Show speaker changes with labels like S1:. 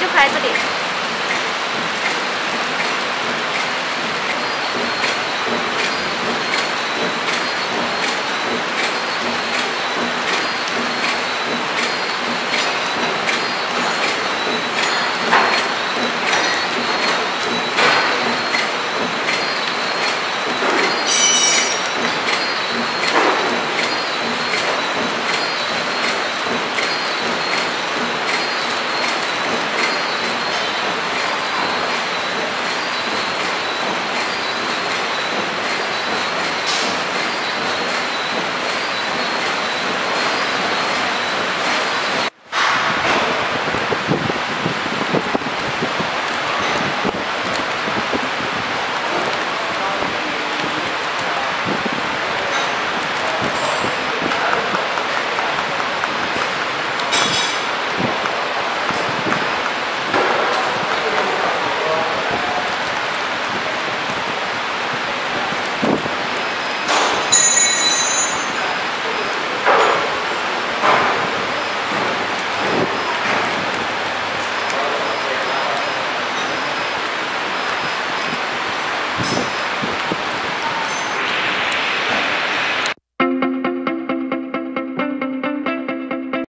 S1: 就拍这里。